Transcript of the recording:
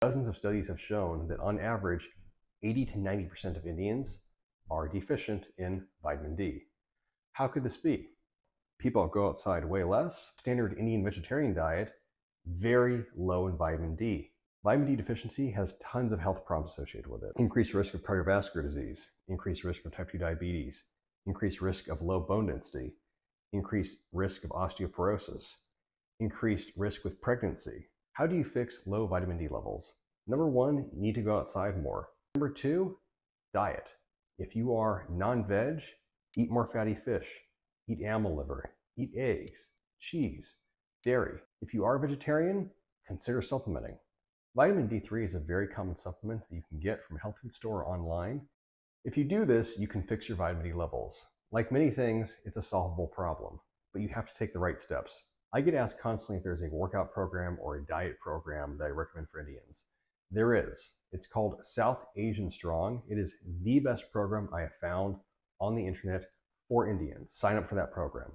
Dozens of studies have shown that on average, 80 to 90% of Indians are deficient in vitamin D. How could this be? People go outside way less. Standard Indian vegetarian diet, very low in vitamin D. Vitamin D deficiency has tons of health problems associated with it. Increased risk of cardiovascular disease, increased risk of type 2 diabetes, increased risk of low bone density, increased risk of osteoporosis, increased risk with pregnancy. How do you fix low vitamin D levels? Number one, you need to go outside more. Number two, diet. If you are non veg, eat more fatty fish, eat animal liver, eat eggs, cheese, dairy. If you are vegetarian, consider supplementing. Vitamin D3 is a very common supplement that you can get from a health food store or online. If you do this, you can fix your vitamin D levels. Like many things, it's a solvable problem, but you have to take the right steps. I get asked constantly if there's a workout program or a diet program that I recommend for Indians. There is. It's called South Asian Strong. It is the best program I have found on the internet for Indians. Sign up for that program.